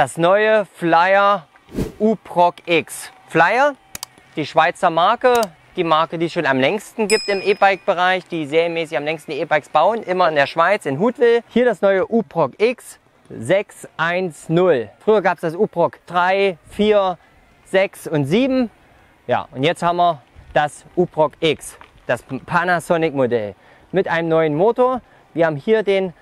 das neue Flyer U-Proc X. Flyer, die Schweizer Marke, die Marke, die es schon am längsten gibt im E-Bike-Bereich, die serienmäßig am längsten E-Bikes bauen, immer in der Schweiz, in Hutville. Hier das neue U-Proc X 610. Früher gab es das U-Proc 3, 4, 6 und 7. Ja, und jetzt haben wir das U-Proc X, das Panasonic-Modell mit einem neuen Motor. Wir haben hier den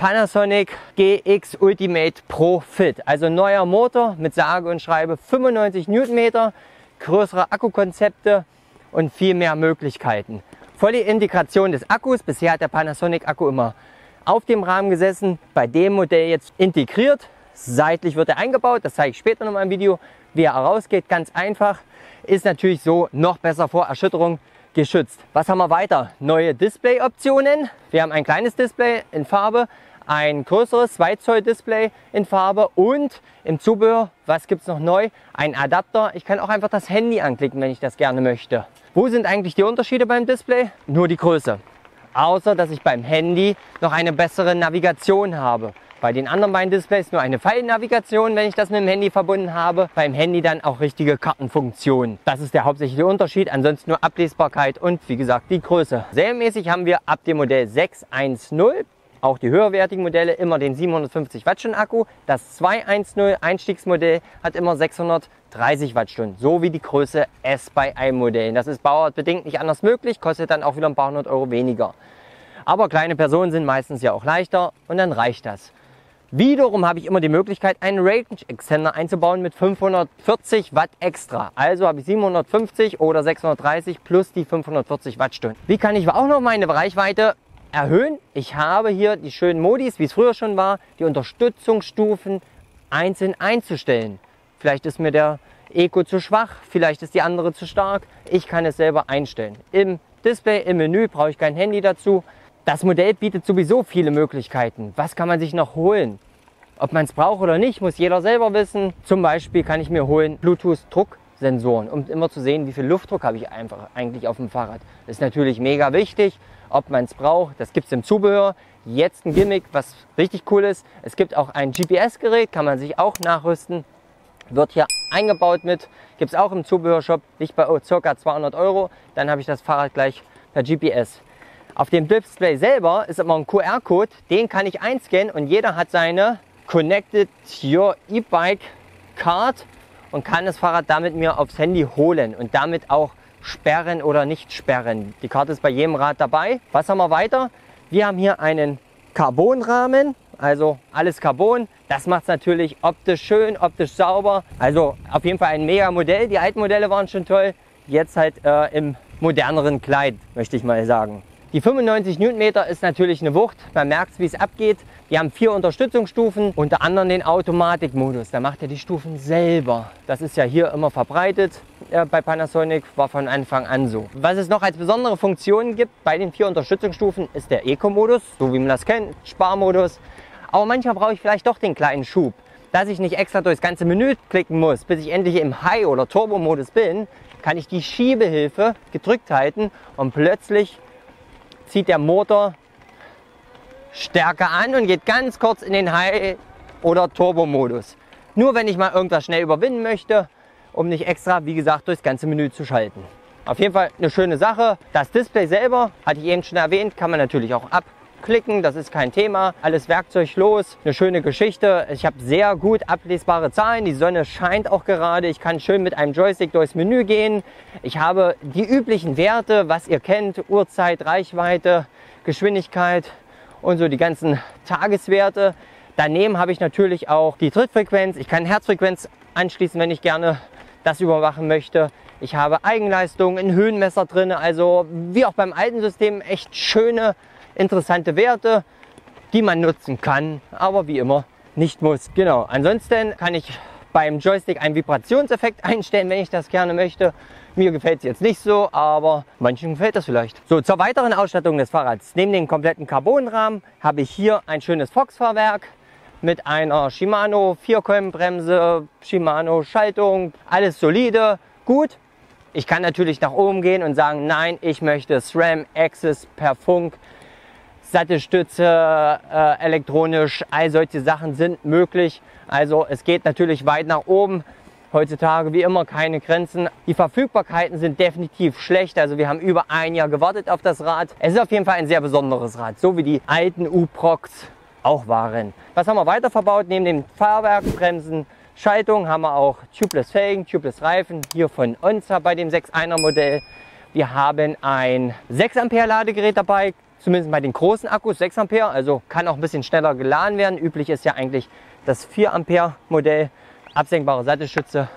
Panasonic GX Ultimate Pro Fit. Also neuer Motor mit sage und schreibe 95 Newtonmeter, größere Akkukonzepte und viel mehr Möglichkeiten. Volle Integration des Akkus. Bisher hat der Panasonic Akku immer auf dem Rahmen gesessen. Bei dem Modell jetzt integriert. Seitlich wird er eingebaut. Das zeige ich später noch mal im Video, wie er rausgeht. Ganz einfach. Ist natürlich so noch besser vor Erschütterung geschützt. Was haben wir weiter? Neue Display-Optionen. Wir haben ein kleines Display in Farbe, ein größeres 2 Zoll Display in Farbe und im Zubehör, was gibt es noch neu? Ein Adapter. Ich kann auch einfach das Handy anklicken, wenn ich das gerne möchte. Wo sind eigentlich die Unterschiede beim Display? Nur die Größe. Außer, dass ich beim Handy noch eine bessere Navigation habe. Bei den anderen beiden Displays nur eine Pfeilnavigation, wenn ich das mit dem Handy verbunden habe. Beim Handy dann auch richtige Kartenfunktionen. Das ist der hauptsächliche Unterschied. Ansonsten nur Ablesbarkeit und wie gesagt die Größe. Serienmäßig haben wir ab dem Modell 610 auch die höherwertigen Modelle immer den 750 Wattstunden Akku. Das 210 Einstiegsmodell hat immer 630 Wattstunden, so wie die Größe S bei einem Modell. Das ist bauartbedingt nicht anders möglich, kostet dann auch wieder ein paar hundert Euro weniger. Aber kleine Personen sind meistens ja auch leichter und dann reicht das. Wiederum habe ich immer die Möglichkeit, einen Range Extender einzubauen mit 540 Watt extra. Also habe ich 750 oder 630 plus die 540 Wattstunden. Wie kann ich auch noch meine Reichweite erhöhen. Ich habe hier die schönen Modis, wie es früher schon war, die Unterstützungsstufen einzeln einzustellen. Vielleicht ist mir der Eco zu schwach, vielleicht ist die andere zu stark. Ich kann es selber einstellen. Im Display, im Menü brauche ich kein Handy dazu. Das Modell bietet sowieso viele Möglichkeiten. Was kann man sich noch holen? Ob man es braucht oder nicht, muss jeder selber wissen. Zum Beispiel kann ich mir holen Bluetooth-Drucksensoren, um immer zu sehen, wie viel Luftdruck habe ich einfach eigentlich auf dem Fahrrad. Das ist natürlich mega wichtig ob man es braucht. Das gibt es im Zubehör. Jetzt ein Gimmick, was richtig cool ist. Es gibt auch ein GPS-Gerät, kann man sich auch nachrüsten. Wird hier eingebaut mit, gibt es auch im Zubehörshop, liegt bei ca. 200 Euro. Dann habe ich das Fahrrad gleich per GPS. Auf dem Display selber ist immer ein QR-Code, den kann ich einscannen und jeder hat seine Connected Your E-Bike Card und kann das Fahrrad damit mir aufs Handy holen und damit auch sperren oder nicht sperren. Die Karte ist bei jedem Rad dabei. Was haben wir weiter? Wir haben hier einen Carbonrahmen, also alles Carbon. Das macht es natürlich optisch schön, optisch sauber. Also auf jeden Fall ein mega Modell. Die alten Modelle waren schon toll. Jetzt halt äh, im moderneren Kleid, möchte ich mal sagen. Die 95 Newtonmeter ist natürlich eine Wucht. Man merkt, wie es abgeht. Wir haben vier Unterstützungsstufen, unter anderem den Automatikmodus. Da macht er die Stufen selber. Das ist ja hier immer verbreitet äh, bei Panasonic, war von Anfang an so. Was es noch als besondere Funktion gibt bei den vier Unterstützungsstufen, ist der Eco-Modus, so wie man das kennt, Sparmodus. Aber manchmal brauche ich vielleicht doch den kleinen Schub, dass ich nicht extra durchs ganze Menü klicken muss, bis ich endlich im High- oder Turbo-Modus bin, kann ich die Schiebehilfe gedrückt halten und plötzlich zieht der Motor stärker an und geht ganz kurz in den High- oder Turbo-Modus. Nur wenn ich mal irgendwas schnell überwinden möchte, um nicht extra, wie gesagt, durchs ganze Menü zu schalten. Auf jeden Fall eine schöne Sache. Das Display selber, hatte ich eben schon erwähnt, kann man natürlich auch abklicken. Das ist kein Thema. Alles werkzeuglos. Eine schöne Geschichte. Ich habe sehr gut ablesbare Zahlen. Die Sonne scheint auch gerade. Ich kann schön mit einem Joystick durchs Menü gehen. Ich habe die üblichen Werte, was ihr kennt. Uhrzeit, Reichweite, Geschwindigkeit, und so die ganzen Tageswerte. Daneben habe ich natürlich auch die Trittfrequenz. Ich kann Herzfrequenz anschließen, wenn ich gerne das überwachen möchte. Ich habe Eigenleistung, ein Höhenmesser drin, also wie auch beim alten System echt schöne, interessante Werte, die man nutzen kann, aber wie immer nicht muss. Genau, ansonsten kann ich beim Joystick einen Vibrationseffekt einstellen, wenn ich das gerne möchte. Mir gefällt es jetzt nicht so, aber manchen gefällt das vielleicht. So, zur weiteren Ausstattung des Fahrrads. Neben dem kompletten Carbonrahmen habe ich hier ein schönes Fox-Fahrwerk mit einer Shimano Vierkolbenbremse, Shimano Schaltung, alles solide, gut. Ich kann natürlich nach oben gehen und sagen, nein, ich möchte SRAM Access per Funk Sattelstütze, äh, elektronisch, all solche Sachen sind möglich. Also es geht natürlich weit nach oben. Heutzutage wie immer keine Grenzen. Die Verfügbarkeiten sind definitiv schlecht. Also wir haben über ein Jahr gewartet auf das Rad. Es ist auf jeden Fall ein sehr besonderes Rad, so wie die alten U-Procs auch waren. Was haben wir weiter verbaut? Neben dem Fahrwerk, Bremsen, Schaltung haben wir auch Tubeless Felgen, Tubeless Reifen, hier von Onza bei dem 6.1er Modell. Wir haben ein 6 Ampere Ladegerät dabei, zumindest bei den großen Akkus 6 Ampere, also kann auch ein bisschen schneller geladen werden. Üblich ist ja eigentlich das 4 Ampere Modell absenkbare Sattelstütze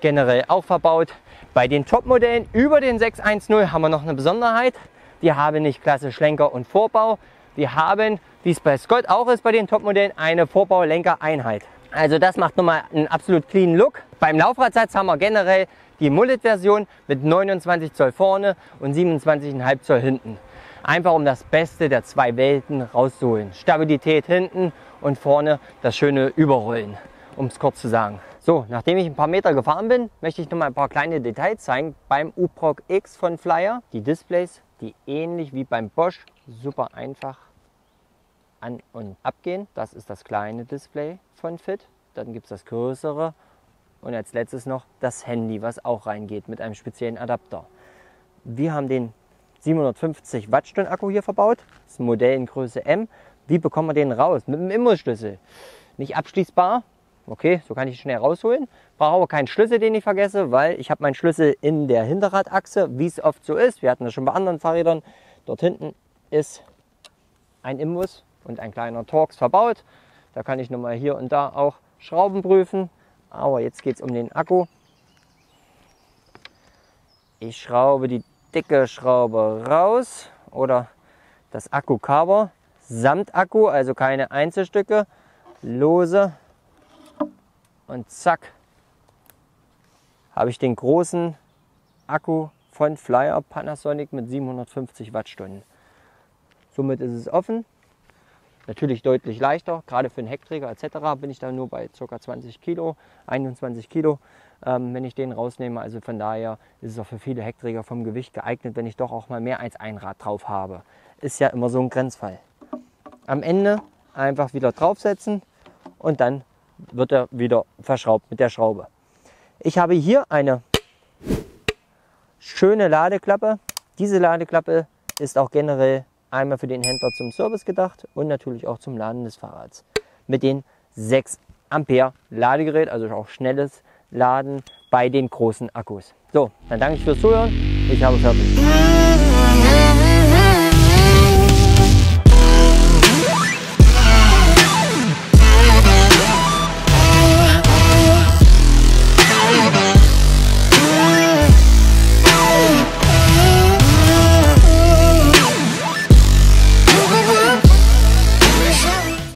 generell auch verbaut. Bei den Top-Modellen über den 610 haben wir noch eine Besonderheit. Wir haben nicht klasse Schlenker und Vorbau. Wir haben, wie es bei Scott auch ist bei den Top-Modellen, eine Vorbau-Lenker-Einheit. Also das macht nochmal einen absolut clean Look. Beim Laufradsatz haben wir generell die Mullet-Version mit 29 Zoll vorne und 27,5 Zoll hinten. Einfach um das Beste der zwei Welten rauszuholen. Stabilität hinten und vorne das schöne Überrollen um es kurz zu sagen. So, nachdem ich ein paar Meter gefahren bin, möchte ich noch mal ein paar kleine Details zeigen beim UPROC X von Flyer. Die Displays, die ähnlich wie beim Bosch super einfach an- und abgehen. Das ist das kleine Display von Fit. Dann gibt es das größere und als letztes noch das Handy, was auch reingeht mit einem speziellen Adapter. Wir haben den 750 Wattstunden Akku hier verbaut. Das ist ein Modell in Größe M. Wie bekommen wir den raus? Mit dem Imbusschlüssel. Nicht abschließbar, Okay, so kann ich schnell rausholen. Brauche aber keinen Schlüssel, den ich vergesse, weil ich habe meinen Schlüssel in der Hinterradachse, wie es oft so ist. Wir hatten das schon bei anderen Fahrrädern. Dort hinten ist ein Imbus und ein kleiner Torx verbaut. Da kann ich nochmal hier und da auch Schrauben prüfen. Aber jetzt geht es um den Akku. Ich schraube die dicke Schraube raus oder das Akku-Cover samt Akku, also keine Einzelstücke, lose und zack, habe ich den großen Akku von Flyer Panasonic mit 750 Wattstunden. Somit ist es offen. Natürlich deutlich leichter, gerade für einen Heckträger etc. bin ich da nur bei ca. 20 Kilo, 21 Kilo, ähm, wenn ich den rausnehme. Also von daher ist es auch für viele Heckträger vom Gewicht geeignet, wenn ich doch auch mal mehr als ein Rad drauf habe. Ist ja immer so ein Grenzfall. Am Ende einfach wieder draufsetzen und dann wird er wieder verschraubt mit der Schraube. Ich habe hier eine schöne Ladeklappe. Diese Ladeklappe ist auch generell einmal für den Händler zum Service gedacht und natürlich auch zum Laden des Fahrrads. Mit den 6 Ampere Ladegerät, also auch schnelles Laden bei den großen Akkus. So, dann danke ich fürs Zuhören. Ich habe fertig.